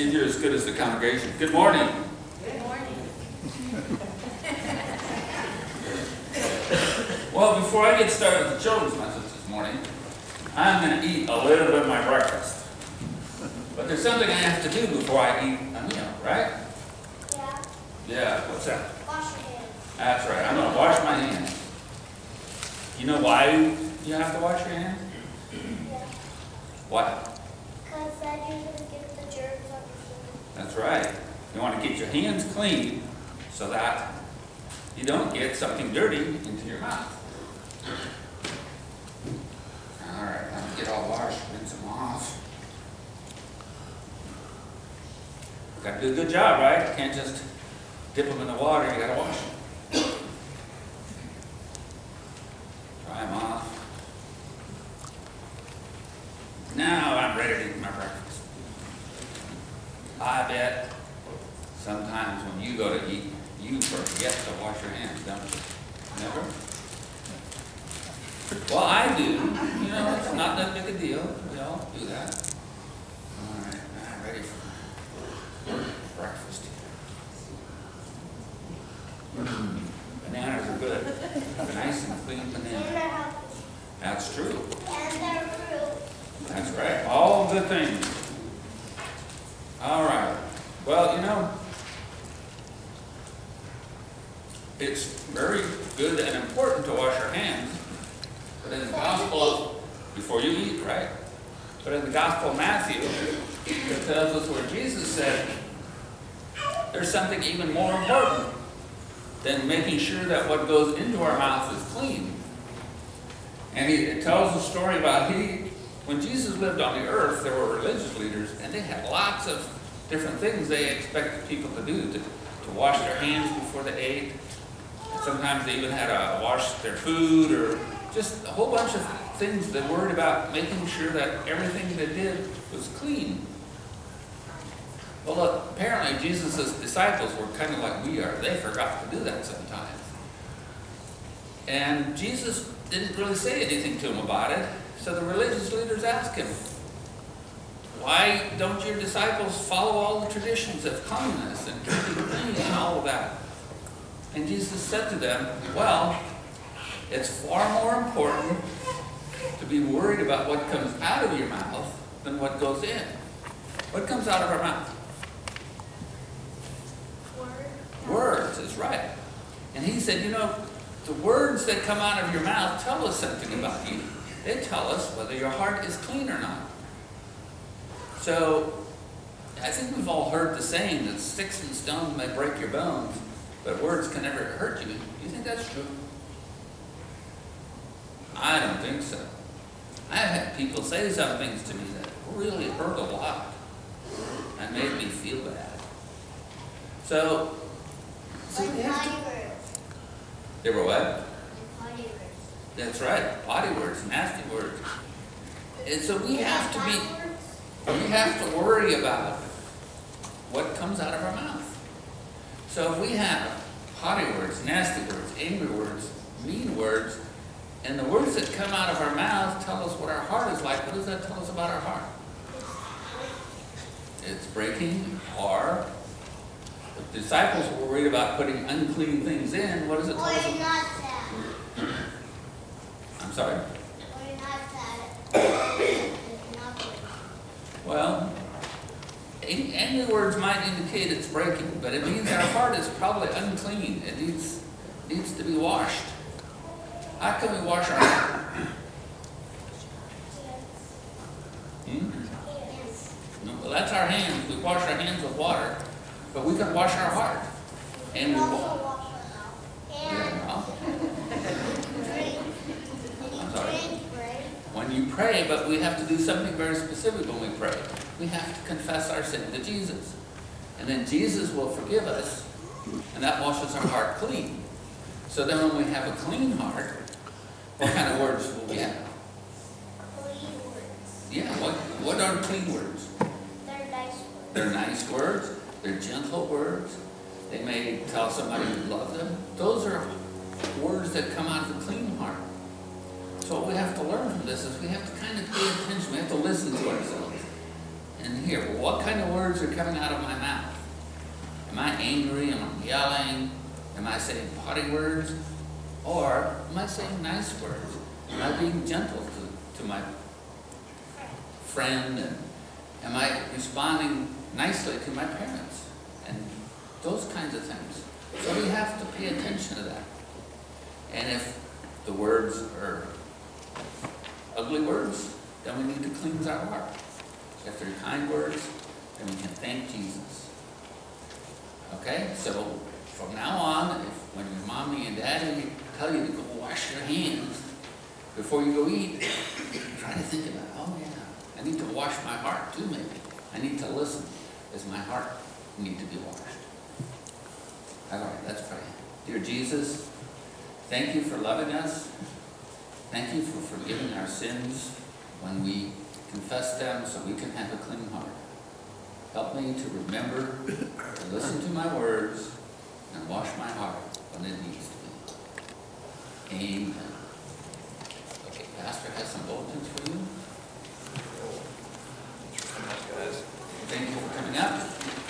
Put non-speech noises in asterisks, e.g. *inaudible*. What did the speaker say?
You're as good as the congregation. Good morning. Good morning. *laughs* Well, before I get started with the children's message this morning, I'm going to eat a little bit of my breakfast. But there's something I have to do before I eat a meal, right? Yeah, Yeah, what's that? wash your hands. That's right, I'm going to wash my hands. You know why you have to wash your hands? Yeah, Why? because then you're gonna get the germs on your food. That's right. You want to get your hands clean so that you don't get something dirty into your mouth. All right, me get all washed, rinse them off. Got to do a good job, right? Can't just dip them in the water, you got to wash them. Dry them off. Now I'm ready to eat my breakfast. I bet sometimes when you go to eat, you forget to wash your hands, don't you? Never? Well, I do. You know, it's not that big a deal. We all do that. All right, I'm ready for breakfast. Mm, Bananas are good. Nice and clean And banana. they're healthy. That's true. And they're fruit. That's right. All the things. All right. Well, you know, it's very good and important to wash your hands. But in the Gospel, before you eat, right? But in the Gospel of Matthew, it tells us where Jesus said, there's something even more important than making sure that what goes into our mouth is clean. And he, it tells a story about he, when Jesus lived on the earth, there were religious leaders, and they had lots of different things they expected people to do, to, to wash their hands before they ate. Sometimes they even had to wash their food, or just a whole bunch of things they worried about making sure that everything they did was clean. Well, apparently Jesus' disciples were kind of like we are. They forgot to do that sometimes. And Jesus didn't really say anything to them about it. So the religious leaders asked him, Why don't your disciples follow all the traditions of cleanliness and keeping clean and all of that? And Jesus said to them, Well, it's far more important to be worried about what comes out of your mouth than what goes in. What comes out of our mouth? Word. Words is right. And he said, you know, the words that come out of your mouth tell us something about you. They tell us whether your heart is clean or not. So, I think we've all heard the saying that sticks and stones may break your bones, but words can never hurt you. You think that's true? I don't think so. I've had people say some things to me that really hurt a lot and made me feel bad. So, so Like we to- potty words. they were what? Like potty words. That's right, potty words, nasty words. And so we have to be, we have to worry about what comes out of our mouth. So if we have potty words, nasty words, angry words, mean words, and the words that come out of our mouth tell us what our heart is like, what does that tell us about our heart? It's breaking, or the disciples were worried about putting unclean things in, what does it tell us? you're not sad. I'm sorry? Or you're not sad. It's not good. Well, ang- angry words might indicate it's breaking, but it means our heart is probably unclean. It needs, needs to be washed. How can we wash our heart? Hmm? No, Well, that's our hands. We wash our hands with water, but we can wash our heart. And we also wash our mouth. Yeah, And well, drink. And you I'm sorry. When you pray, but we have to do something very specific when we pray. We have to confess our sin to Jesus. And then Jesus will forgive us, and that washes our heart clean. So then when we have a clean heart, what kind of words will we have? Clean words. Yeah, what, what are clean words? They're nice words. They're nice words, they're gentle words, they may tell somebody you love them. Those are words that come out of a clean heart. So what we have to learn from this is we have to kind of pay attention, we have to listen to ourselves. And here. well, what kind of words are coming out of my mouth? Am I angry? Am I yelling? Am I saying potty words? Or am I saying nice words? Am I being gentle to, to my friend? And am I responding nicely to my parents? And those kinds of things. So we have to pay attention to that. And if the words are ugly words, then we need to cleanse our heart. If they're kind words, then we can thank Jesus. Okay, so from now on, if when your mommy and daddy tell you to go wash your hands before you go eat, try to think about, oh yeah, I need to wash my heart too maybe. I need to listen. Does my heart need to be washed? All right, let's pray. Dear Jesus, thank you for loving us. Thank you for forgiving our sins when we confess them so we can have a clean heart. Help me to remember to listen to my words and wash my heart when it needs to be. Amen. Okay, Pastor has some bulletins for you. Thank you for coming out.